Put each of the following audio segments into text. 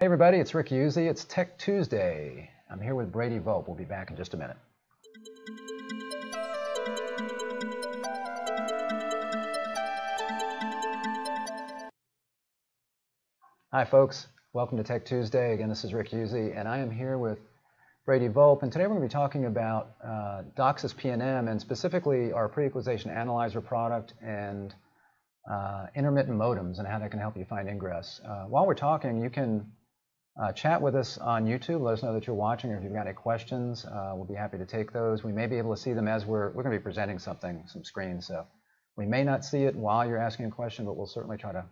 Hey everybody, it's Rick Yuzzi. It's Tech Tuesday. I'm here with Brady Volpe. We'll be back in just a minute. Hi folks, welcome to Tech Tuesday. Again, this is Rick Yuzzi, and I am here with Brady Volpe, and today we're going to be talking about uh, PNM, and specifically our pre-equalization analyzer product and uh, intermittent modems and how that can help you find ingress. Uh, while we're talking, you can uh, chat with us on YouTube. Let us know that you're watching, or if you've got any questions, uh, we'll be happy to take those. We may be able to see them as we're we're going to be presenting something, some screens. So we may not see it while you're asking a question, but we'll certainly try to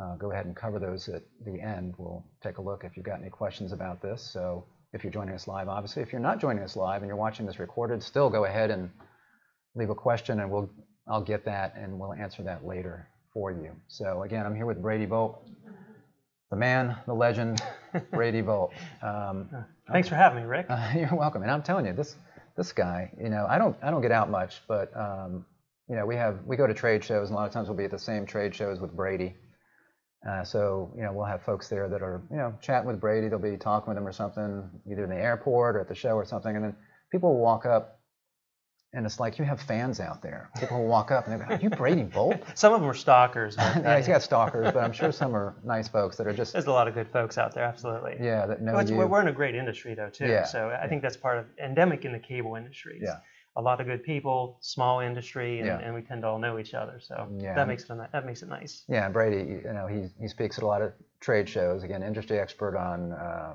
uh, go ahead and cover those at the end. We'll take a look if you've got any questions about this. So if you're joining us live, obviously, if you're not joining us live and you're watching this recorded, still go ahead and leave a question, and we'll I'll get that and we'll answer that later for you. So again, I'm here with Brady Volpe, the man, the legend, Brady Volpe. Um, Thanks for having me, Rick. uh, you're welcome. And I'm telling you, this this guy, you know, I don't I don't get out much, but um, you know, we have we go to trade shows, and a lot of times we'll be at the same trade shows with Brady. Uh, so you know, we'll have folks there that are you know chatting with Brady. They'll be talking with him or something, either in the airport or at the show or something, and then people will walk up. And it's like you have fans out there. People will walk up and they go, "Are you Brady Volpe?" Some of them are stalkers. Yeah, he's got stalkers, but I'm sure some are nice folks that are just There's a lot of good folks out there, absolutely. yeah that know Well, you. we're, in a great industry, though, too. Yeah, So I yeah. think that's part of endemic in the cable industry. Yeah. A lot of good people, small industry, and, Yeah. and we tend to all know each other. So Yeah. that makes it that makes it nice. Yeah, Brady, you know, he, he speaks at a lot of trade shows. Again, industry expert on uh,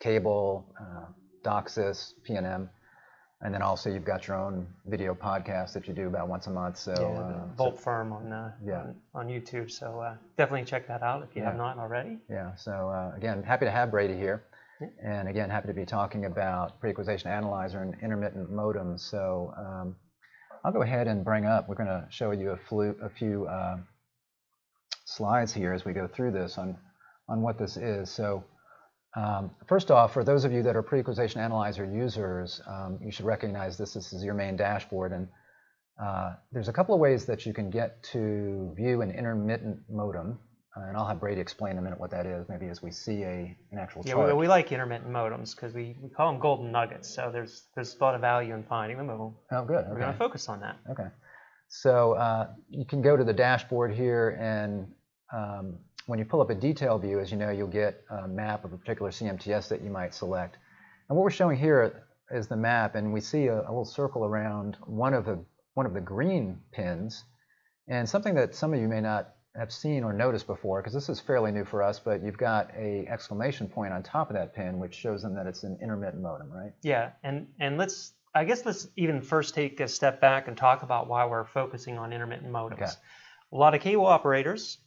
cable, uh, DOCSIS, PNM, and then also you've got your own video podcast that you do about once a month. So, yeah, uh, the so- Firm on, uh, Yeah. on on YouTube. So uh, definitely check that out if you have not already. yeah. So uh, again, happy to have Brady here, Yeah. and again, happy to be talking about pre-equalization analyzer and intermittent modems. So um, I'll go ahead and bring up. We're going to show you a, flu, a few uh, slides here as we go through this on on what this is. So. Um, first off, for those of you that are pre-equalization analyzer users, um, you should recognize this. This is your main dashboard, and uh, there's a couple of ways that you can get to view an intermittent modem, uh, and I'll have Brady explain in a minute what that is, maybe as we see a an actual Yeah, chart. we, we like intermittent modems because we, we call them golden nuggets. So there's there's a lot of value in finding them. We'll, oh, good. We're going to focus on that. Okay. So uh, you can go to the dashboard here, and um, when you pull up a detail view, as you know, you'll get a map of a particular CMTS that you might select. And what we're showing here is the map, and we see a, a little circle around one of the one of the green pins, and something that some of you may not have seen or noticed before, because this is fairly new for us, but you've got a exclamation point on top of that pin, which shows them that it's an intermittent modem, right? Yeah, and and let's I guess let's even first take a step back and talk about why we're focusing on intermittent modems. Okay. A lot of cable operators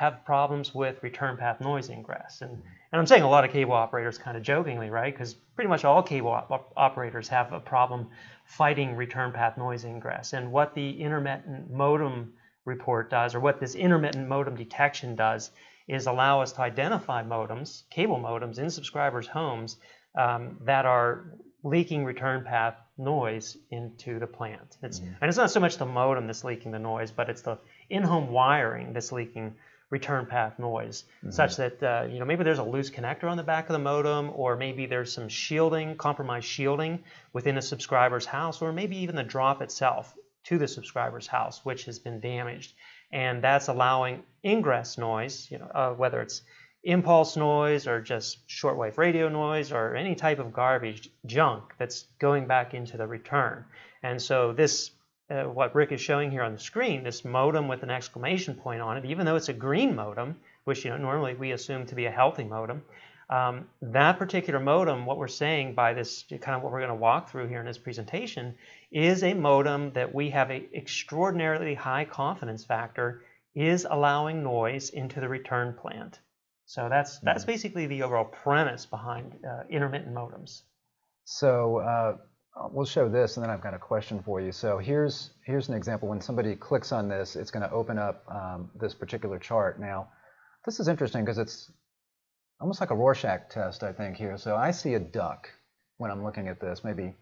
have problems with return path noise ingress, and and I'm saying a lot of cable operators kind of jokingly, right? Because pretty much all cable op- operators have a problem fighting return path noise ingress, and what the intermittent modem report does, or what this intermittent modem detection does, is allow us to identify modems, cable modems in subscribers' homes um, that are leaking return path noise into the plant. It's, And it's not so much the modem that's leaking the noise, but it's the in-home wiring that's leaking return path noise, such that uh, you know maybe there's a loose connector on the back of the modem, or maybe there's some shielding, compromised shielding within a subscriber's house, or maybe even the drop itself to the subscriber's house, which has been damaged, and that's allowing ingress noise, you know, uh, whether it's impulse noise or just shortwave radio noise or any type of garbage junk that's going back into the return. And so this, uh, what Rick is showing here on the screen, this modem with an exclamation point on it, even though it's a green modem, which you know normally we assume to be a healthy modem, um, that particular modem, what we're saying by this, kind of what we're going to walk through here in this presentation, is a modem that we have a extraordinarily high confidence factor is allowing noise into the return plant. So that's that's basically the overall premise behind uh, intermittent modems. So uh, we'll show this, and then I've got a question for you. So here's here's an example. When somebody clicks on this, it's going to open up um, this particular chart. Now, this is interesting because it's almost like a Rorschach test, I think here. So I see a duck when I'm looking at this, maybe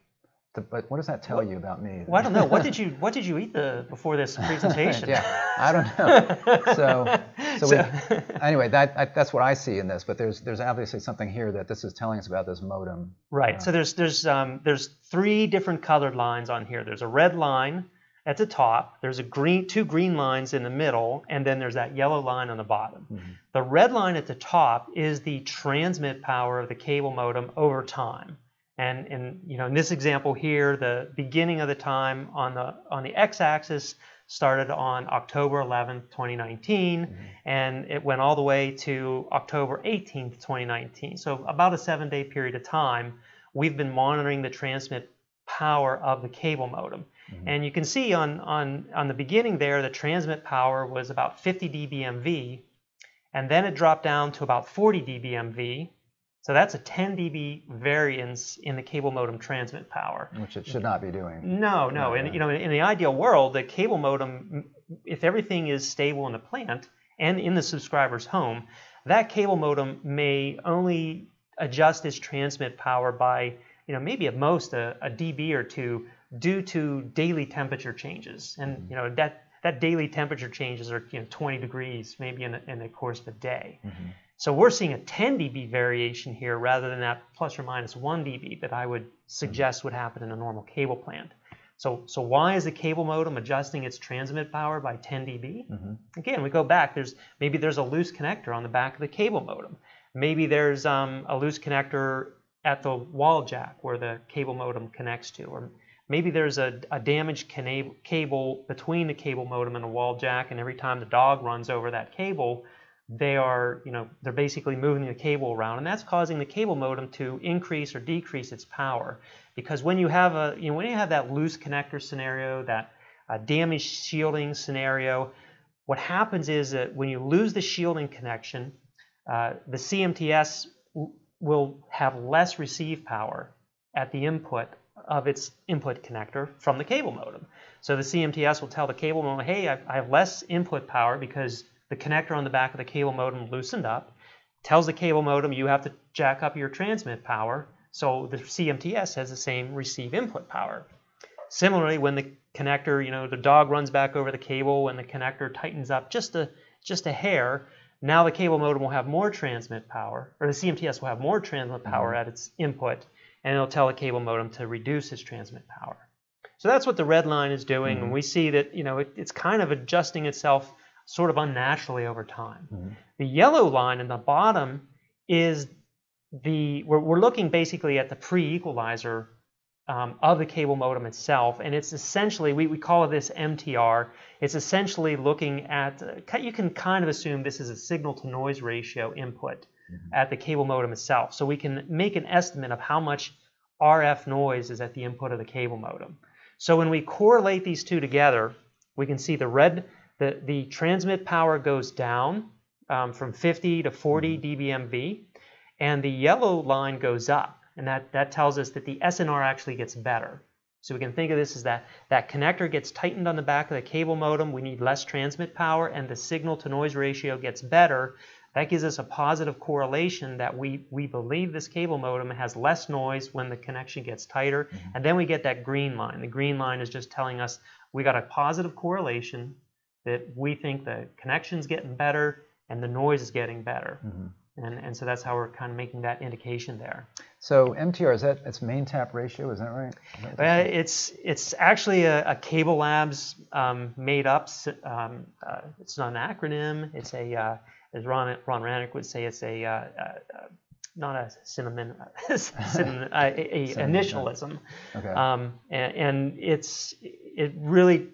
but what does that tell you about me? Well, I don't know. What did you What did you eat the before this presentation? yeah, I don't know. So, so, So- we, anyway, that I, that's what I see in this. But there's there's obviously something here that this is telling us about this modem. Right. So there's there's um, there's three different colored lines on here. There's a red line at the top. There's a green two green lines in the middle, and then there's that yellow line on the bottom. The red line at the top is the transmit power of the cable modem over time. And and you know in this example here, the beginning of the time on the on the x-axis started on October 11th, 2019, mm-hmm. and it went all the way to October 18th, 2019. So about a seven-day period of time, we've been monitoring the transmit power of the cable modem. Mm-hmm. And you can see on, on, on the beginning there, the transmit power was about 50 dBmV, and then it dropped down to about 40 dBmV. So that's a 10 dB variance in the cable modem transmit power. which it should not be doing. No, no. Right, And you know, in the ideal world, the cable modem, if everything is stable in the plant and in the subscriber's home, that cable modem may only adjust its transmit power by, you know, maybe at most a, a dB or two due to daily temperature changes. And mm-hmm. you know that that daily temperature changes are you know 20 degrees maybe in, the in the course of a day. Mm-hmm. So we're seeing a 10 dB variation here rather than that plus or minus 1 dB that I would suggest would happen in a normal cable plant. So, so why is the cable modem adjusting its transmit power by 10 dB? Again, we go back. There's maybe there's a loose connector on the back of the cable modem. Maybe there's um, a loose connector at the wall jack where the cable modem connects to, or maybe there's a, a damaged cable between the cable modem and the wall jack, and every time the dog runs over that cable, they are, you know, they're basically moving the cable around, and that's causing the cable modem to increase or decrease its power. Because when you have a, you know, when you have that loose connector scenario, that uh, damaged shielding scenario, what happens is that when you lose the shielding connection, uh, the CMTS will have less receive power at the input of its input connector from the cable modem. So the CMTS will tell the cable modem, hey, I, I have less input power because the connector on the back of the cable modem loosened up. Tells the cable modem you have to jack up your transmit power. So the CMTS has the same receive input power. Similarly, when the connector, you know, the dog runs back over the cable and the connector tightens up just a just a hair, now the cable modem will have more transmit power, or the CMTS will have more transmit power mm-hmm. at its input, and it'll tell the cable modem to reduce its transmit power. So that's what the red line is doing, mm-hmm. and we see that you know it, it's kind of adjusting itself sort of unnaturally over time. The yellow line in the bottom is the we're, we're looking basically at the pre-equalizer um, of the cable modem itself, and it's essentially we, we call this MTR. It's essentially looking at uh, you can kind of assume this is a signal to noise ratio input at the cable modem itself, so we can make an estimate of how much RF noise is at the input of the cable modem. So when we correlate these two together, we can see the red the the transmit power goes down um, from 50 to 40 dBmV, and the yellow line goes up, and that, that tells us that the SNR actually gets better. So we can think of this as that that connector gets tightened on the back of the cable modem, we need less transmit power, and the signal to noise ratio gets better. That gives us a positive correlation that we, we believe this cable modem has less noise when the connection gets tighter. And then we get that green line. The green line is just telling us we got a positive correlation that we think the connection's getting better and the noise is getting better. And, and so that's how we're kind of making that indication there. So MTR is that its main tap ratio? Is that right? Is that Uh, it's it's actually a, a CableLabs um, made up. Um, uh, it's not an acronym. It's a uh, as Ron Ron Hranac would say, it's a uh, uh, uh, not a cinnamon, cinnamon uh, a, a initialism. Okay. Um, and, and it's it really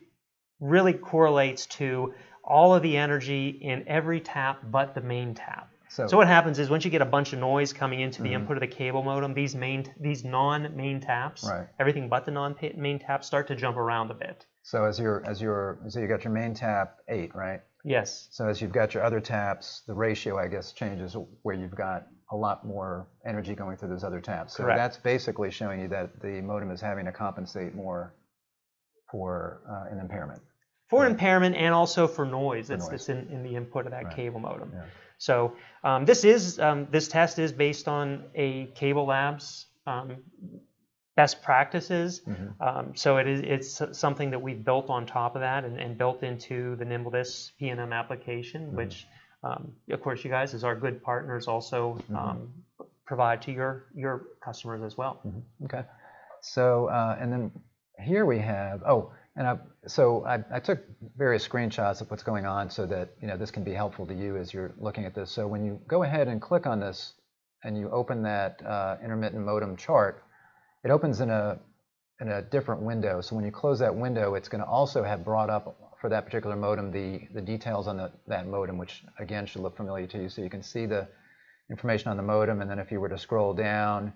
really correlates to all of the energy in every tap but the main tap. So- So, what happens is once you get a bunch of noise coming into the Mhm. input of the cable modem, these main these non-main taps, Right. everything but the non-main taps start to jump around a bit. So as you're as you're so you got your main tap eight, right? Yes. So as you've got your other taps, the ratio I guess changes where you've got a lot more energy going through those other taps. So Correct. that's basically showing you that the modem is having to compensate more for uh, an impairment. For impairment and also for noise that's, noise. in, in the input of that Right. cable modem. Yeah. So um, this is um, this test is based on a CableLabs um, best practices. Mm-hmm. Um, so it is it's something that we've built on top of that and, and built into the Nimble This PNM application, mm-hmm. which um, of course you guys as our good partners also mm-hmm. um, provide to your your customers as well. Mm-hmm. Okay. So uh, and then here we have oh and I, so I, I, took various screenshots of what's going on so that you know this can be helpful to you as you're looking at this. So when you go ahead and click on this and you open that uh, intermittent modem chart, it opens in a in a different window. So when you close that window, it's going to also have brought up for that particular modem the the details on the, that modem, which again should look familiar to you. So you can see the information on the modem, and then if you were to scroll down,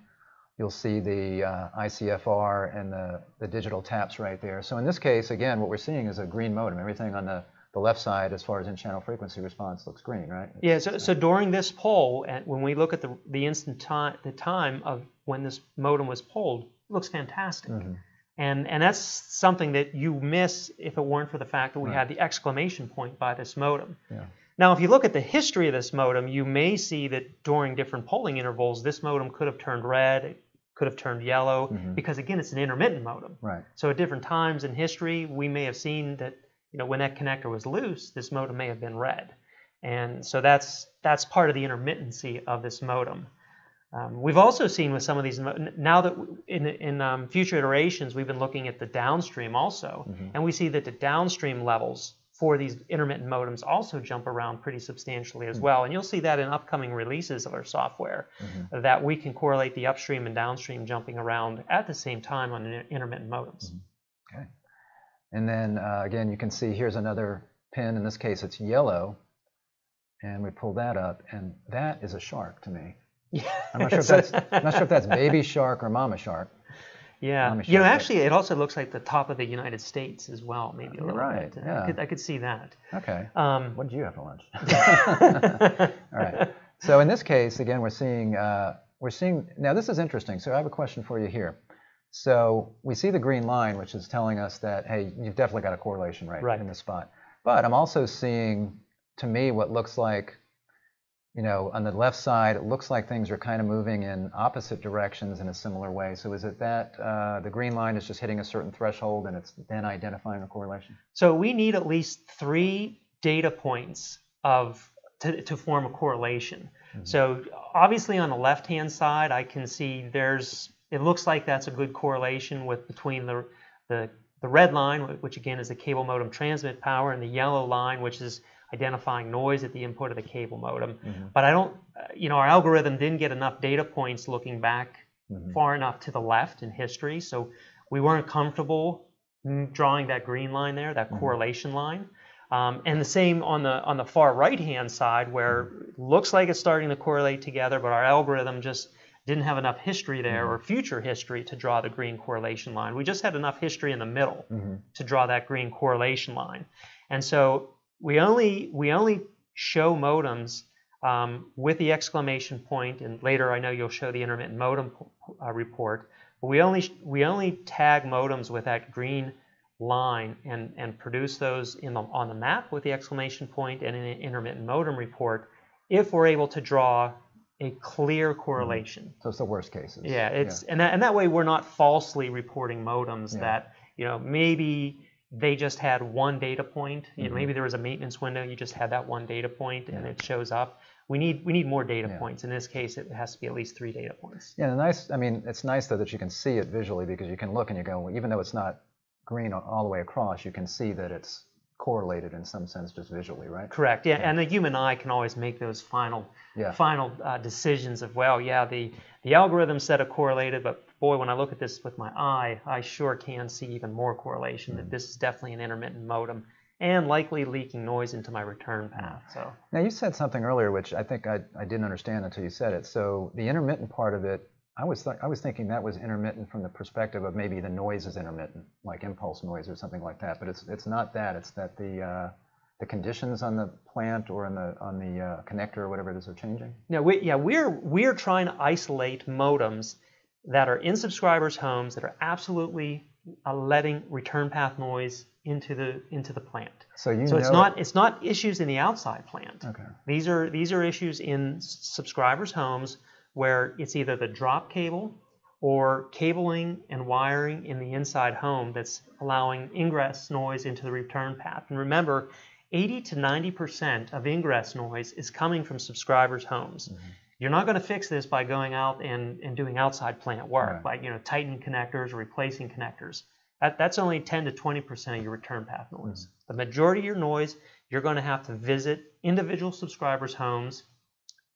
you'll see the uh, ICFR and the, the digital taps right there. So in this case, again, what we're seeing is a green modem. Everything on the, the left side as far as in-channel frequency response looks green, right? Yeah, so, so during this poll, and when we look at the, the instant time, the time of when this modem was polled, it looks fantastic. Mm-hmm. And, and that's something that you miss if it weren't for the fact that we right. had the exclamation point by this modem. Yeah. Now, if you look at the history of this modem, you may see that during different polling intervals, this modem could have turned red, could have turned yellow mm-hmm. because again it's an intermittent modem. Right. So at different times in history we may have seen that you know when that connector was loose this modem may have been red. And so that's that's part of the intermittency of this modem. Um, we've also seen with some of these now that in in um, future iterations we've been looking at the downstream also, mm-hmm. and we see that the downstream levels for these intermittent modems also jump around pretty substantially as mm-hmm. well. And you'll see that in upcoming releases of our software, mm-hmm. that we can correlate the upstream and downstream jumping around at the same time on intermittent modems. Mm-hmm. Okay. And then uh, again, you can see here's another pin. In this case, it's yellow. And we pull that up, and that is a shark to me. Yeah. I'm not sure if that's I'm not sure if that's baby shark or mama shark. Yeah, you know, actually, it also looks like the top of the United States as well, maybe a little right. bit. Yeah. I could, I could see that. Okay. Um, what did you have for lunch? All right. So in this case, again, we're seeing uh, we're seeing now. This is interesting. So I have a question for you here. So we see the green line, which is telling us that hey, you've definitely got a correlation right, right. in this spot. But I'm also seeing, to me, what looks like you know, on the left side, it looks like things are kind of moving in opposite directions in a similar way. So is it that uh, the green line is just hitting a certain threshold and it's then identifying a correlation? So we need at least three data points of to, to form a correlation. Mm-hmm. So obviously on the left-hand side, I can see there's it looks like that's a good correlation with between the the the red line, which again is the cable modem transmit power, and the yellow line, which is identifying noise at the input of the cable modem. Mm-hmm. But I don't, uh, you know, our algorithm didn't get enough data points looking back mm-hmm. far enough to the left in history. So we weren't comfortable drawing that green line there, that mm-hmm. correlation line. Um, and the same on the on the far right hand side, where mm-hmm. it looks like it's starting to correlate together, but our algorithm just didn't have enough history there mm-hmm. or future history to draw the green correlation line. We just had enough history in the middle mm-hmm. to draw that green correlation line. And so we only we only show modems um, with the exclamation point, and later I know you'll show the intermittent modem uh, report. But we only we only tag modems with that green line and and produce those in the, on the map with the exclamation point and in an intermittent modem report if we're able to draw a clear correlation. So it's the worst cases. Yeah, it's yeah. and that and that way we're not falsely reporting modems yeah. that you know maybe they just had one data point. You know, mm-hmm. maybe there was a maintenance window, you just had that one data point and it shows up. We need we need more data yeah. points. In this case, it has to be at least three data points. Yeah, nice. I mean, it's nice though that you can see it visually because you can look and you go, even though it's not green all the way across, you can see that it's correlated in some sense just visually, right? Correct. Yeah, yeah. and the human eye can always make those final yeah. final uh, decisions of well, yeah, the the algorithm said it correlated, but boy, when I look at this with my eye, I sure can see even more correlation mm-hmm. that this is definitely an intermittent modem and likely leaking noise into my return path. So now you said something earlier, which I think I, I didn't understand until you said it. So the intermittent part of it, I was th- I was thinking that was intermittent from the perspective of maybe the noise is intermittent, like impulse noise or something like that. But it's it's not that. It's that the uh, the conditions on the plant or on the on the uh, connector or whatever it is are changing. No, we, yeah, we're we're trying to isolate modems that are in subscribers' homes that are absolutely uh, letting return path noise into the into the plant. So you so it's not it's not issues in the outside plant. Okay. These are these are issues in subscribers' homes where it's either the drop cable or cabling and wiring in the inside home that's allowing ingress noise into the return path. And remember, 80 to 90% of ingress noise is coming from subscribers' homes. Mm-hmm. You're not going to fix this by going out and, and doing outside plant work, right. like you know tightening connectors or replacing connectors. That, that's only 10 to 20% of your return path noise. Mm-hmm. The majority of your noise, you're going to have to visit individual subscribers' homes,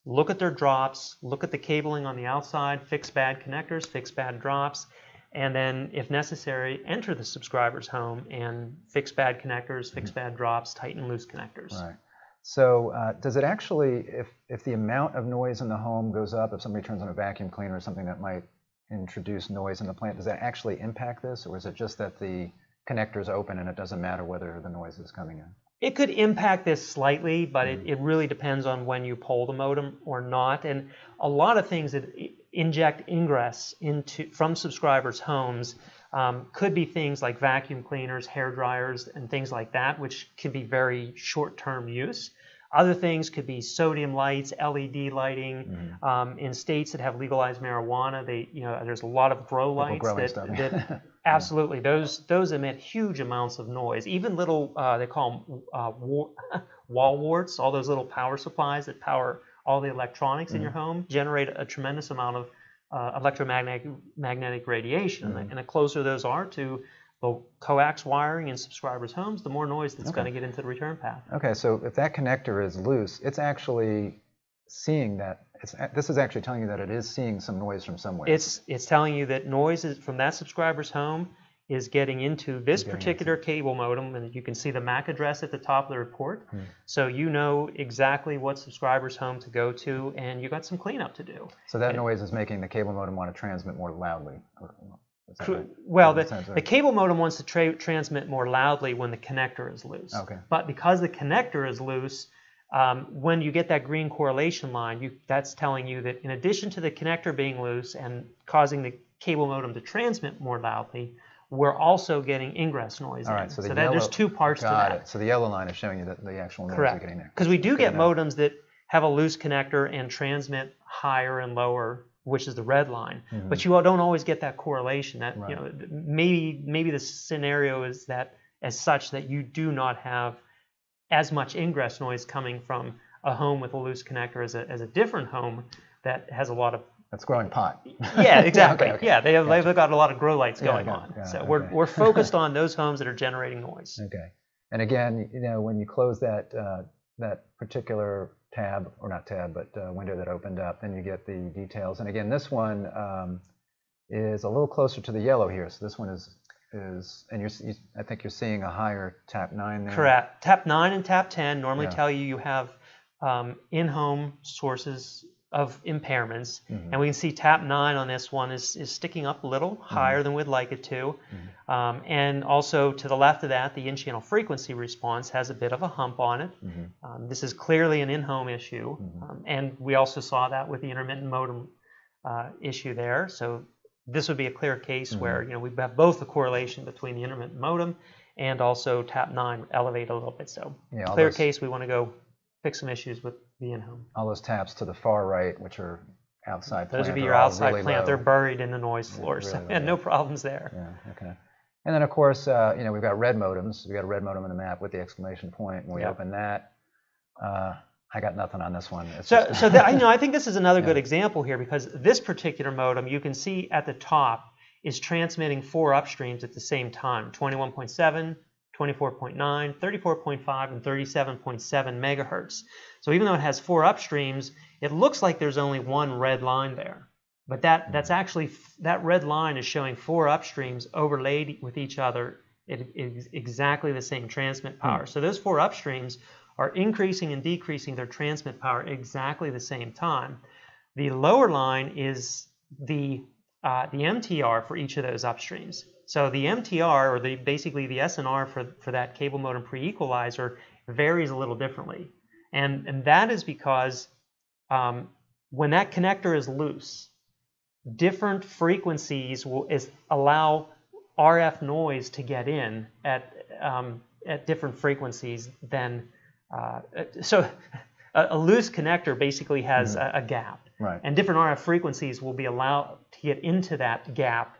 look at their drops, look at the cabling on the outside, fix bad connectors, fix bad drops, and then, if necessary, enter the subscriber's home and fix bad connectors, fix mm-hmm. bad drops, tighten loose connectors. Right. So, uh, does it actually, if if the amount of noise in the home goes up, if somebody turns on a vacuum cleaner or something that might introduce noise in the plant, does that actually impact this, or is it just that the connector is open and it doesn't matter whether the noise is coming in? It could impact this slightly, but it, it really depends on when you pull the modem or not. And a lot of things that inject ingress into from subscribers' homes um, could be things like vacuum cleaners, hair dryers, and things like that, which can be very short-term use. Other things could be sodium lights, LED lighting. Mm-hmm. Um, in states that have legalized marijuana, they you know there's a lot of grow lights that, that absolutely those those emit huge amounts of noise. Even little uh, they call them uh, war, wall warts, all those little power supplies that power all the electronics mm-hmm. in your mm-hmm. home generate a tremendous amount of uh, electromagnetic magnetic radiation. Mm-hmm. And the closer those are to the coax wiring in subscribers' homes, the more noise that's okay. going to get into the return path. Okay, so if that connector is loose, it's actually seeing that. It's, this is actually telling you that it is seeing some noise from somewhere. It's it's telling you that noise is from that subscriber's home is getting into this getting particular into. cable modem, and you can see the MAC address at the top of the report. Hmm. So you know exactly what subscriber's home to go to, and you got some cleanup to do. So that and, noise is making the cable modem want to transmit more loudly. Right? Well, the, the cable modem wants to tra- transmit more loudly when the connector is loose. Okay. But because the connector is loose, um, when you get that green correlation line, you, that's telling you that in addition to the connector being loose and causing the cable modem to transmit more loudly, we're also getting ingress noise. All right, so, so that, there's two parts got to that. It. So the yellow line is showing you that the actual noise Correct. you're getting there. Because we do get modems that have a loose connector and transmit higher and lower, which is the red line. Mm-hmm. But you don't always get that correlation. That right. you know maybe maybe the scenario is that as such that you do not have as much ingress noise coming from a home with a loose connector as a, as a different home that has a lot of that's growing pot. Yeah, exactly. okay, okay. Yeah, they have gotcha. they've got a lot of grow lights going yeah, on. so we're we're focused on those homes that are generating noise. Okay. And again, you know, when you close that uh, that particular tab or not tab, but uh, window that opened up, then you get the details. And again, this one um, is a little closer to the yellow here. So this one is is and you're you, I think you're seeing a higher tap nine there. Correct. Tap nine and tap ten normally yeah. tell you you have um, in-home sources of impairments. Mm-hmm. And we can see tap 9 on this one is, is sticking up a little mm-hmm. higher than we'd like it to. Mm-hmm. Um, and also to the left of that, the in-channel frequency response has a bit of a hump on it. Mm-hmm. Um, this is clearly an in-home issue. Mm-hmm. Um, and we also saw that with the intermittent modem uh, issue there. So this would be a clear case where mm-hmm. you know we have both the correlation between the intermittent modem and also tap 9 elevate a little bit. So yeah, clear those... case, we want to go fix some issues with the in-home. All those taps to the far right, which are outside Those would be your outside really plant. Low. They're buried in the noise floor, really so and no problems there. Yeah, okay. And then of course, uh, you know, we've got red modems. We've got a red modem in the map with the exclamation point. When we yep. open that, uh, I got nothing on this one. It's so, so that, you know, I think this is another yeah. good example here because this particular modem, you can see at the top, is transmitting four upstreams at the same time: 21.7, 24.9, 34.5, and 37.7 megahertz. So even though it has four upstreams, it looks like there's only one red line there. But that, that's actually, that red line is showing four upstreams overlaid with each other at exactly the same transmit power. Hmm. So those four upstreams are increasing and decreasing their transmit power exactly the same time. The lower line is the, uh, the MTR for each of those upstreams. So the MTR, or the basically the SNR for, for that cable modem pre-equalizer, varies a little differently. And, and that is because um, when that connector is loose, different frequencies will is, allow RF noise to get in at, um, at different frequencies than, uh, so a, a, loose connector basically has mm-hmm. a, a, gap. Right. And different RF frequencies will be allowed to get into that gap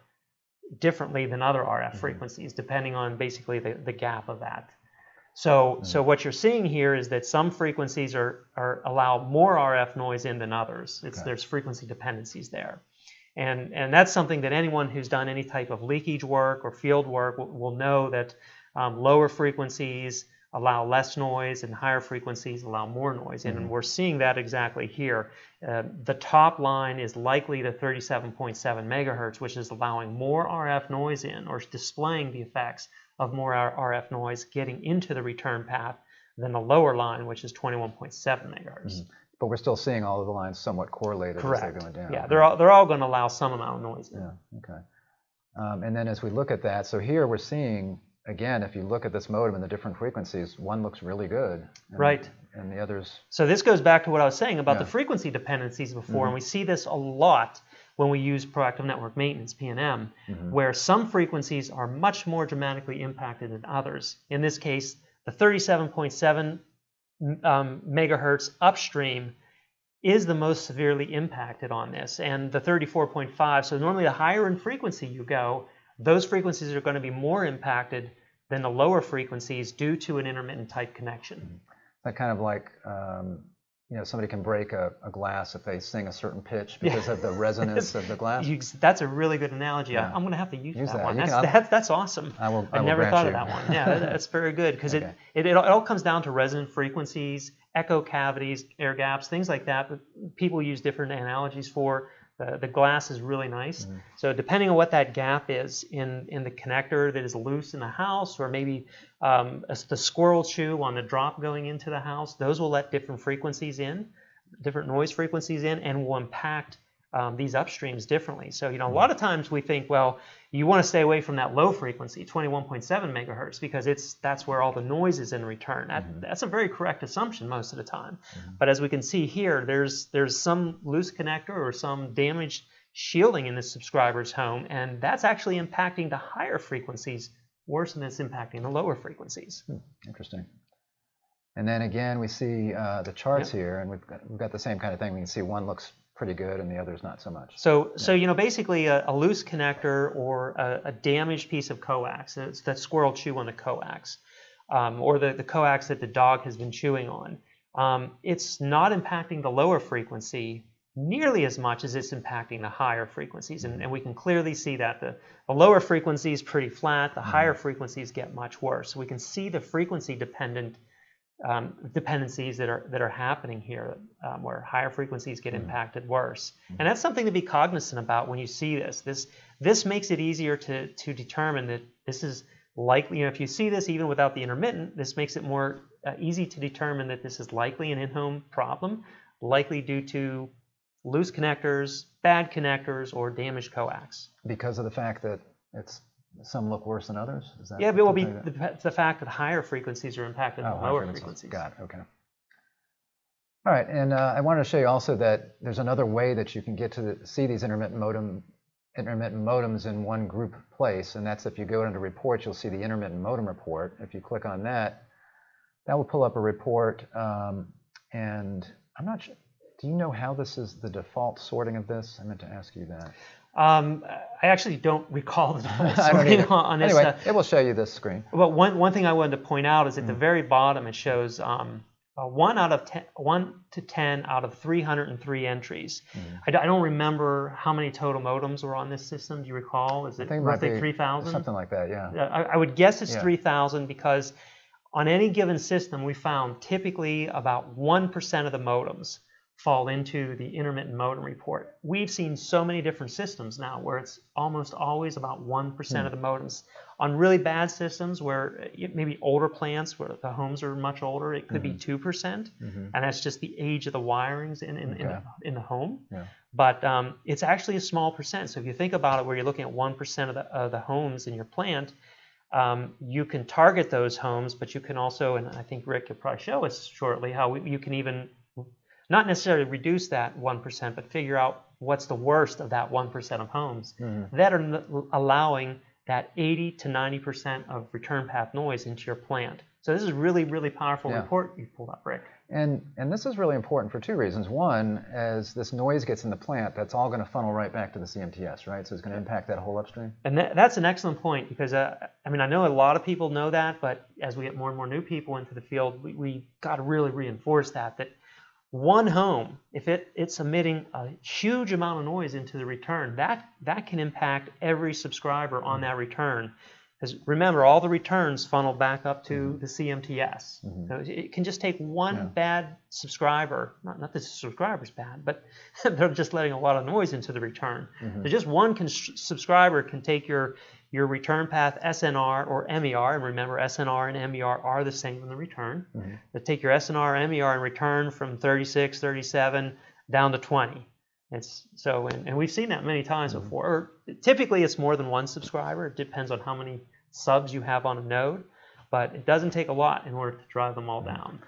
differently than other RF Mhm. frequencies, depending on basically the, the gap of that. So, Mhm. so what you're seeing here is that some frequencies are, are allow more RF noise in than others. It's, Okay. There's frequency dependencies there. And, and that's something that anyone who's done any type of leakage work or field work will, will know that um, lower frequencies allow less noise and higher frequencies allow more noise. And we're seeing that exactly here. Uh, the top line is likely the 37.7 megahertz, which is allowing more RF noise in or displaying the effects of more RF noise getting into the return path than the lower line, which is 21.7 megahertz. Mhm. But we're still seeing all of the lines somewhat correlated as they're going down. Yeah, they're all, they're all going to allow some amount of noise in. Yeah, okay. Um, and then as we look at that, so here we're seeing, again, if you look at this modem and the different frequencies, one looks really good. and- Right. And the others, So this goes back to what I was saying about Yeah. the frequency dependencies before, Mhm. and we see this a lot when we use proactive network maintenance (PNM), Mhm. where some frequencies are much more dramatically impacted than others. In this case, the 37.7 um, megahertz upstream is the most severely impacted on this, and the 34.5. So normally, the higher in frequency you go, those frequencies are going to be more impacted than the lower frequencies due to an intermittent type connection. that kind of like, um, you know, somebody can break a, a glass if they sing a certain pitch Yeah. because of the resonance of the glass. You, that's a really good analogy. Yeah. I, am going to have to use, Use that, that. one. That's, can- that's, that's awesome. I will. I will never thought you. of that one. Yeah, that's very good because Okay. it, it, it all comes down to resonant frequencies, echo cavities, air gaps, things like that. But people use different analogies for. The, the glass is really nice. Mhm. So depending on what that gap is in, in the connector that is loose in the house, or maybe um, the squirrel chew on the drop going into the house, those will let different frequencies in, different noise frequencies in, and will impact um, these upstreams differently. So you know, a lot of times we think, well, you want to stay away from that low frequency, 21.7 megahertz, because it's that's where all the noise is in return. That, Mhm. That's a very correct assumption most of the time. Mhm. But as we can see here, there's there's some loose connector or some damaged shielding in the subscriber's home, and that's actually impacting the higher frequencies worse than it's impacting the lower frequencies. Hmm, Interesting. And then again, we see uh, the charts here, and we've got, we've got the same kind of thing. We can see one looks pretty good, and the others not so much. So, so you know, basically a, a loose connector or a, a damaged piece of coax, that squirrel chew on the coax, um, or the, the coax that the dog has been chewing on, um, it's not impacting the lower frequency nearly as much as it's impacting the higher frequencies. And, and we can clearly see that the, the lower frequency is pretty flat, the higher frequencies get much worse. We can see the frequency dependent um, dependencies that are that are happening here, um, where higher frequencies get Mhm. impacted worse, and that's something to be cognizant about when you see this. This this makes it easier to to determine that this is likely. You know, if you see this even without the intermittent, this makes it more uh, easy to determine that this is likely an in-home problem, likely due to loose connectors, bad connectors, or damaged coax. Because of the fact that it's some look worse than others. Is that Yeah, but it will be the, the fact that higher frequencies are impacted Oh, than lower frequencies. frequencies. Got it. Okay. All right, and uh, I wanted to show you also that there's another way that you can get to the, see these intermittent modem intermittent modems in one group place, and that's if you go into reports, you'll see the intermittent modem report. If you click on that, that will pull up a report, um, and I'm not sure. Do you know how this is the default sorting of this? I meant to ask you that. Um, I actually don't recall the default sorting on this. Anyway, uh, it will show you this screen. But one, one thing I wanted to point out is at the Mm. very bottom it shows um, uh, one out of ten, one to ten out of 303 entries. I I, I don't remember how many total modems were on this system. Do you recall? Is it roughly 3,000? Something like that, yeah. I, I would guess it's Yeah. 3,000 because on any given system we found typically about 1% of the modems fall into the intermittent modem report. We've seen so many different systems now where it's almost always about 1% Hmm. of the modems. On really bad systems where it, maybe older plants where the homes are much older, it could be 2%. Mhm. And that's just the age of the wirings in, in, in, the, in the home. Yeah. But um, it's actually a small percent. So if you think about it, where you're looking at 1% of the, of the homes in your plant, um, you can target those homes, but you can also, and I think Rick could probably show us shortly, how we, you can even not necessarily reduce that 1%, but figure out what's the worst of that 1% of homes Mhm. that are allowing that 80 to 90% of return path noise into your plant So this is really, really powerful Yeah. report you pulled up, Rick. And and this is really important for two reasons. One, as this noise gets in the plant, that's all going to funnel right back to the CMTS, right? So it's going to impact that whole upstream. And that, that's an excellent point because, uh, I mean, I know a lot of people know that, but as we get more and more new people into the field, we, we got to really reinforce that, that one home, if it, it's emitting a huge amount of noise into the return, that, that can impact every subscriber on that return. Because remember, all the returns funnel back up to mm-hmm. the CMTS. Mm-hmm. So it- can just take one Yeah. bad subscriber, not, not that the subscriber's bad, but they're just letting a lot of noise into the return. Mm-hmm. So just one cons- subscriber can take your, your return path SNR or MER, and remember SNR and MER are the same in the return. Mm-hmm. They take your SNR MER and return from 36, 37 down to 20. It's so, and, and we've seen that many times mm-hmm. before. Or typically, it's more than one subscriber. It depends on how many subs you have on a node, but it doesn't take a lot in order to drive them all mm-hmm. down.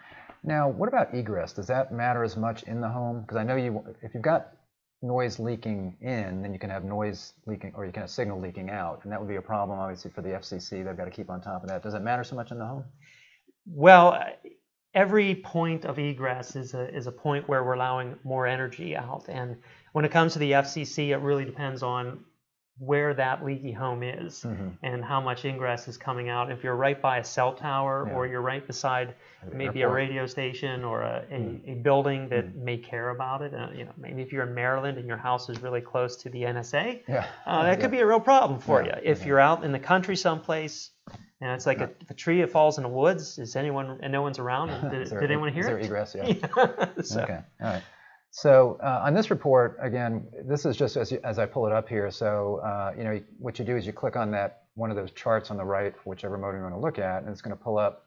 Now, what about egress? Does that matter as much in the home? Because I know you, if you've got noise leaking in, then you can have noise leaking, or you can have signal leaking out, and that would be a problem, obviously, for the FCC. They've got to keep on top of that. Does it matter so much in the home? Well, every point of egress is a, is a point where we're allowing more energy out. And when it comes to the FCC, it really depends on where that leaky home is Mm-hmm. and how much ingress is coming out. If you're right by a cell tower or you're right beside maybe a radio station or a, a, Mm. a building that may care about it, uh, you know, maybe if you're in Maryland and your house is really close to the NSA, Yeah. uh, that Yeah. could be a real problem for Yeah, you. If yeah. you're out in the country someplace, and it's like a, if a tree that falls in the woods, is anyone and no one's around? Did, there- did anyone is hear there it? egress? Yeah. Yeah. so, Okay, all right. So uh, on this report, again, this is just as, you, as I pull it up here. So uh, you know what you do is you click on that one of those charts on the right whichever modem you want to look at, and it's going to pull up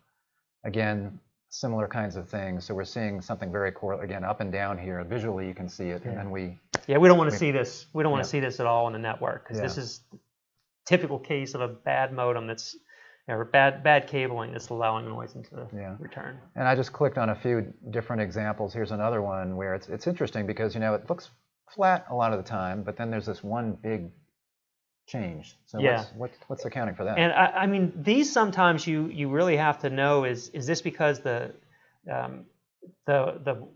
again similar kinds of things. So we're seeing something very core again up and down here. Visually, you can see it, and then we Yeah, we don't want to see this. We don't want Yeah. to see this at all in the network because this is typical case of a bad modem that's or bad bad cabling that's allowing noise into the Yeah. return. And I just clicked on a few different examples. Here's another one where it's, it's interesting because, you know, it looks flat a lot of the time, but then there's this one big change. So Yeah. what's, what, what's accounting for that? And I, I mean, these sometimes you you really have to know is is this because the um, the the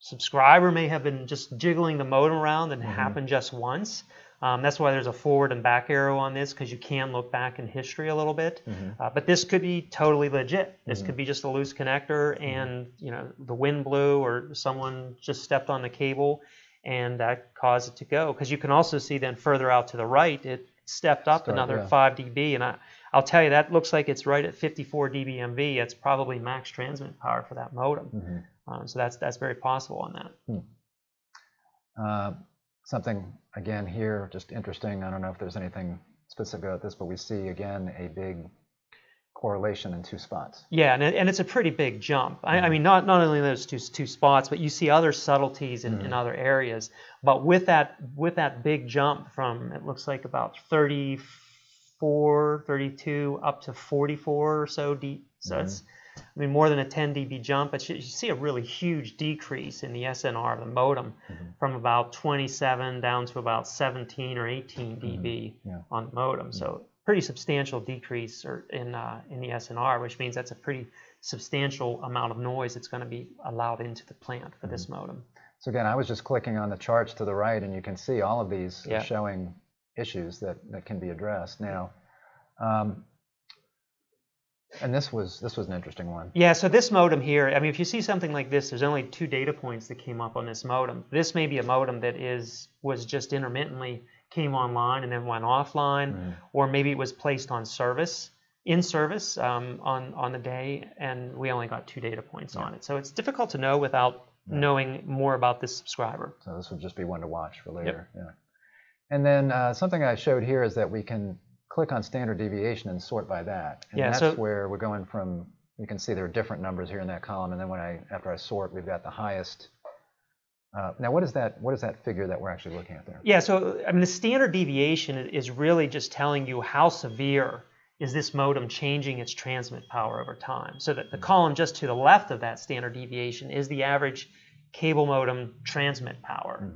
subscriber may have been just jiggling the modem around and it happened just once. Um, that's why there's a forward and back arrow on this because you can look back in history a little bit. Uh, but this could be totally legit. This could be just a loose connector and you know the wind blew or someone just stepped on the cable and that caused it to go. Because you can also see then further out to the right it stepped up Start, another yeah. 5 dB and I, I'll tell you that looks like it's right at 54 dBmV. That's probably max transmit power for that modem. Mhm. Um, so that's that's very possible on that. Uh, something again here, just interesting. I don't know if there's anything specific about this, but we see again a big correlation in two spots. Yeah, and, it, and it's a pretty big jump. I, I mm-hmm. mean, not not only those two two spots, but you see other subtleties in, in mm-hmm. other areas. But with that with that big jump from it looks like about 34, 32 up to 44 or so deep. So mm-hmm. it's I mean more than a 10 dB jump, but you, you see a really huge decrease in the SNR of the modem mm-hmm. from about 27 down to about 17 or 18 mm-hmm. dB Yeah. on the modem. So mm-hmm. pretty substantial decrease or in uh, in the SNR, which means that's a pretty substantial amount of noise that's going to be allowed into the plant for this modem. So again, I was just clicking on the charts to the right, and you can see all of these Yeah. showing issues that, that can be addressed. Now, um, and this was this was an interesting one. Yeah, so this modem here, I mean, if you see something like this, there's only two data points that came up on this modem. This may be a modem that is was just intermittently came online and then went offline, or maybe it was placed on service, in service um, on on the day, and we only got two data points on it. So it's difficult to know without knowing more about this subscriber. So this would just be one to watch for later. Yeah. And then uh, something I showed here is that we can click on standard deviation and sort by that. And Yeah, that's so- where we're going from. You can see there are different numbers here in that column, and then when I after I sort, we've got the highest. Uh, now, what is that? What is that figure that we're actually looking at there? Yeah, so I mean, the standard deviation is really just telling you how severe is this modem changing its transmit power over time. So that the column just to the left of that standard deviation is the average cable modem transmit power.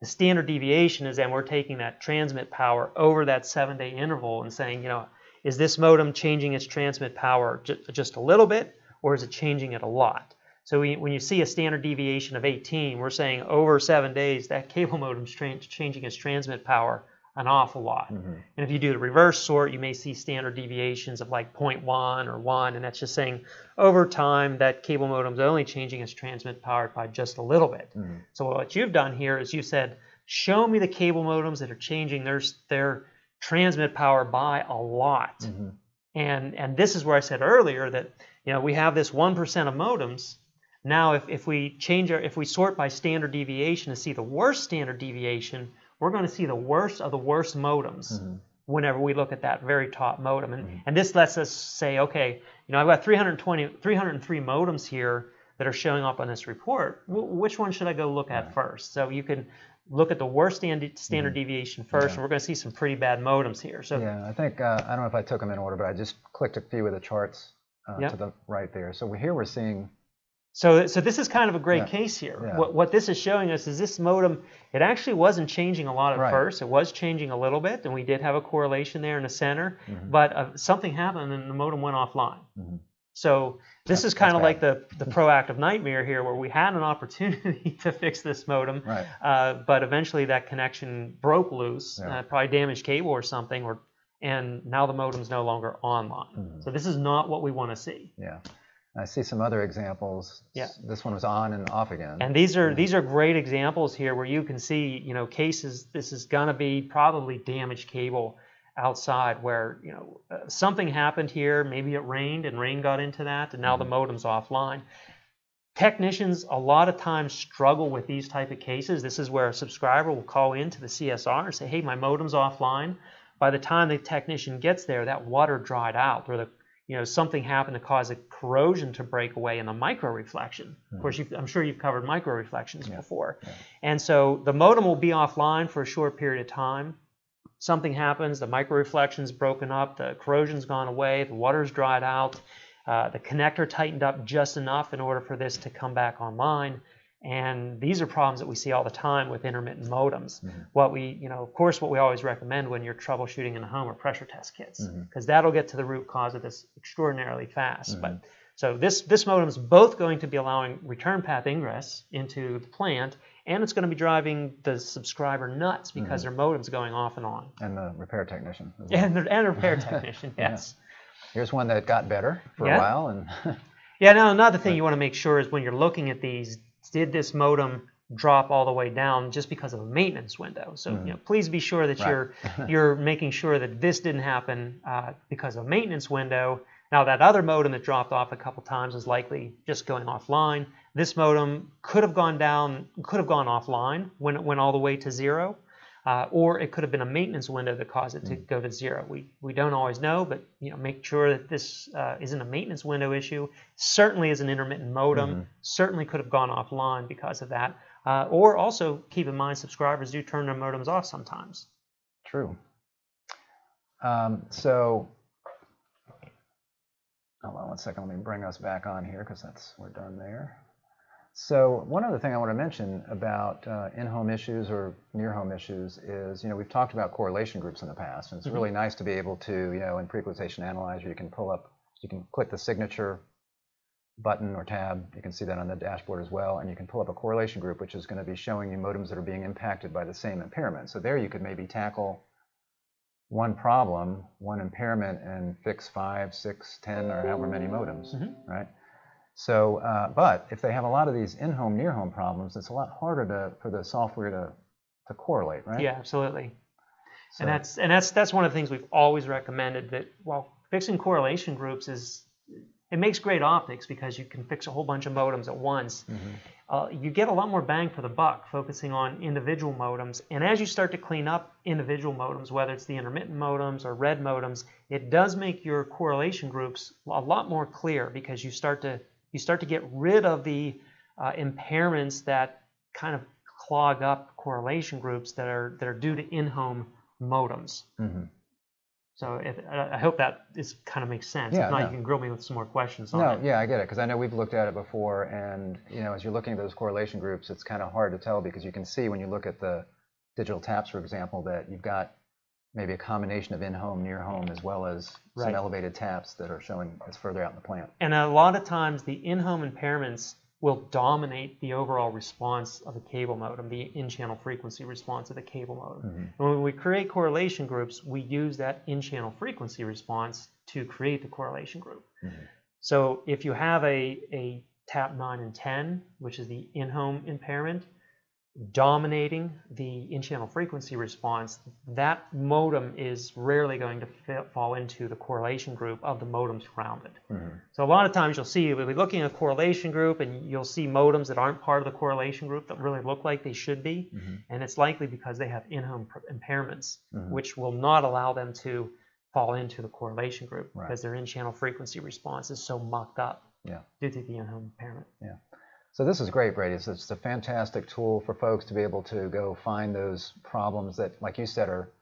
The standard deviation is then we're taking that transmit power over that seven day interval and saying, you know, is this modem changing its transmit power just a little bit, or is it changing it a lot? So we, when you see a standard deviation of 18, we're saying over seven days that cable modem's changing its transmit power an awful lot. Mm-hmm. And if you do the reverse sort, you may see standard deviations of like 0.1 or 1, and that's just saying over time that cable modem is only changing its transmit power by just a little bit. Mm-hmm. So what you've done here is you said, show me the cable modems that are changing their, their transmit power by a lot. Mm-hmm. And, and this is where I said earlier that you know we have this 1% of modems. Now if, if we change our, if we sort by standard deviation to see the worst standard deviation, we're going to see the worst of the worst modems mm-hmm. whenever we look at that very top modem. And, mm-hmm. and this lets us say, okay, you know, I've got 320, 303 modems here that are showing up on this report. W- which one should I go look at first? So you can look at the worst stand- standard mm-hmm. deviation first, yeah. and we're going to see some pretty bad modems here. So yeah, I think uh, I don't know if I took them in order, but I just clicked a few of the charts uh, yep. to the right there. So here we're seeing so, so this is kind of a great yeah. case here. Yeah. What, what this is showing us is this modem, it actually wasn't changing a lot at right. first. It was changing a little bit, and we did have a correlation there in the center, mm-hmm. but uh, something happened and the modem went offline. Mm-hmm. So this that's, is kind of like the, the proactive nightmare here where we had an opportunity to fix this modem, right. uh, but eventually that connection broke loose, yeah. uh, probably damaged cable or something, or and now the modem's no longer online. Mm-hmm. So this is not what we want to see. Yeah. I see some other examples. Yeah. This one was on and off again. And these are these are great examples here where you can see, you know, cases. This is going to be probably damaged cable outside where you know uh, something happened here. Maybe it rained and rain got into that, and now mm-hmm. the modem's offline. Technicians a lot of times struggle with these type of cases. This is where a subscriber will call into the CSR and say, "Hey, my modem's offline." By the time the technician gets there, that water dried out, or the you know, something happened to cause a corrosion to break away in the microreflection. Mm-hmm. Of course, I'm sure you've covered microreflections yeah. before. Yeah. And so the modem will be offline for a short period of time. Something happens, the microreflection's broken up, the corrosion's gone away, the water's dried out, uh, the connector tightened up just enough in order for this to come back online. And these are problems that we see all the time with intermittent modems. Mm-hmm. What we, you know, of course, what we always recommend when you're troubleshooting in the home are pressure test kits, because mm-hmm. that'll get to the root cause of this extraordinarily fast. Mm-hmm. But so this this modem is both going to be allowing return path ingress into the plant, and it's going to be driving the subscriber nuts because mm-hmm. their modem's going off and on. And the repair technician. Well. And the and repair technician, yes. Yeah. Here's one that got better for yeah. a while, and. yeah. Now another thing you want to make sure is when you're looking at these did this modem drop all the way down just because of a maintenance window. So mm-hmm. you know, please be sure that right. you're you're making sure that this didn't happen uh, because of a maintenance window. Now that other modem that dropped off a couple times is likely just going offline. This modem could have gone down, could have gone offline when it went all the way to zero. Uh, or it could have been a maintenance window that caused it to mm. go to zero. We, we don't always know, but you know, make sure that this uh, isn't a maintenance window issue. Certainly is an intermittent modem. Mm-hmm. Certainly could have gone offline because of that. Uh, or also keep in mind subscribers do turn their modems off sometimes. True. Um, so, hold on one second. Let me bring us back on here because that's we're done there. So one other thing I want to mention about uh, in-home issues or near-home issues is, you know, we've talked about correlation groups in the past, and it's mm-hmm. really nice to be able to, you know, in Pre-Equalization Analyzer, you can pull up, you can click the signature button or tab, you can see that on the dashboard as well, and you can pull up a correlation group, which is going to be showing you modems that are being impacted by the same impairment. So there you could maybe tackle one problem, one impairment, and fix five, six, ten, or however many modems, mm-hmm. right? So, uh, but if they have a lot of these in-home, near-home problems, it's a lot harder to, for the software to, to correlate, right? Yeah, absolutely. So. And that's and that's that's one of the things we've always recommended that while fixing correlation groups is it makes great optics because you can fix a whole bunch of modems at once. Mm-hmm. Uh, you get a lot more bang for the buck focusing on individual modems. And as you start to clean up individual modems, whether it's the intermittent modems or red modems, it does make your correlation groups a lot more clear because you start to you start to get rid of the uh, impairments that kind of clog up correlation groups that are that are due to in-home modems. Mm-hmm. So if, I hope that is kind of makes sense. Yeah, if not, no. you can grill me with some more questions on no, it. yeah, I get it because I know we've looked at it before, and you know, as you're looking at those correlation groups, it's kind of hard to tell because you can see when you look at the digital taps, for example, that you've got maybe a combination of in-home, near-home, as well as some elevated taps that are showing it's further out in the plant. And a lot of times the in-home impairments will dominate the overall response of a cable modem, the in-channel frequency response of the cable modem. Mhm. And when we create correlation groups, we use that in-channel frequency response to create the correlation group. Mhm. So if you have a, a tap 9 and 10, which is the in-home impairment, dominating the in-channel frequency response, that modem is rarely going to fit, fall into the correlation group of the modems around it. Mhm. So a lot of times you'll see, we'll be looking at a correlation group and you'll see modems that aren't part of the correlation group that really look like they should be. Mhm. And it's likely because they have in-home impairments, Mhm. which will not allow them to fall into the correlation group Right. because their in-channel frequency response is so mucked up Yeah. due to the in-home impairment. So this is great, Brady. It's, it's a fantastic tool for folks to be able to go find those problems that, like you said, are,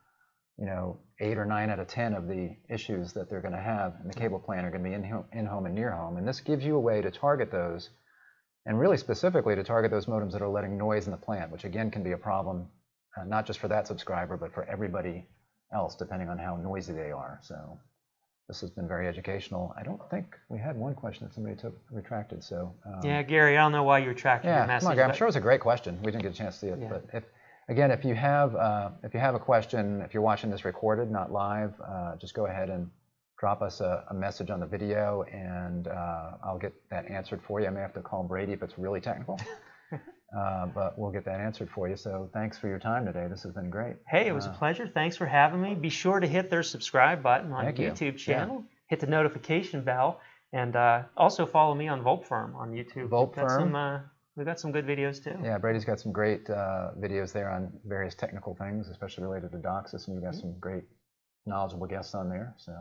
you know, eight or nine out of ten of the issues that they're going to have in the cable plant are going to be in home, in home and near home. And this gives you a way to target those, and really specifically to target those modems that are letting noise in the plant, which again can be a problem, uh, not just for that subscriber, but for everybody else, depending on how noisy they are. So this has been very educational. I don't think we had one question that somebody took retracted. So um, yeah, Gary, I don't know why you're tracking yeah, your message. come on. I'm sure was a great question. We didn't get a chance to see it, Yeah. but if again, if you have uh, if you have a question, if you're watching this recorded, not live, uh, just go ahead and drop us a, a message on the video, and uh, I'll get that answered for you. I may have to call Brady if it's really technical, uh, but we'll get that answered for you. So thanks for your time today. This has been great. Hey, it was a Uh, pleasure. Thanks for having me. Be sure to hit their subscribe button on the you. YouTube Yeah. channel. Hit the notification bell, and uh, also follow me on Volpe Firm on YouTube. Volpe Firm. some, uh, we've got some good videos too. Yeah, Brady's got some great uh, videos there on various technical things, especially related to DOCSIS, and you've got some great knowledgeable guests on there. So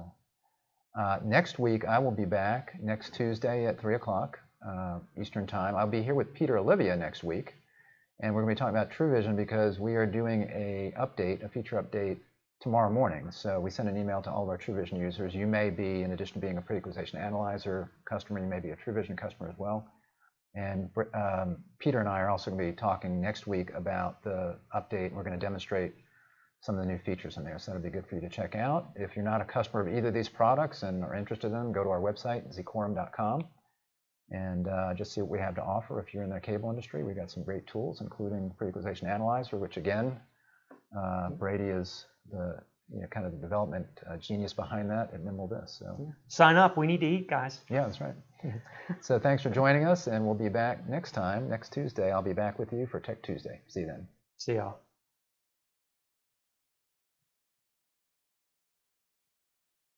uh, next week I will be back next Tuesday at three o'clock uh, Eastern Time. I'll be here with Peter Olivia next week, and we're going to be talking about TruVision because we are doing a update, a feature update tomorrow morning. So we sent an email to all of our TruVision users. You may be, in addition to being a pre-equalization analyzer customer, you may be a TruVision customer as well. And um, Peter and I are also going to be talking next week about the update. We're going to demonstrate some of the new features in there. So that'll be good for you to check out. If you're not a customer of either of these products and are interested in them, go to our website, zcorum.com, and uh, just see what we have to offer. If you're in the cable industry, we've got some great tools, including pre-equalization analyzer, which again, uh, Brady is the you know, kind of the development uh, genius behind that at Nimble This. So Sign up. We need to eat, guys. yeah, that's right. so thanks for joining us, and we'll be back next time, next Tuesday. I'll be back with you for Tech Tuesday. See you then. See y'all.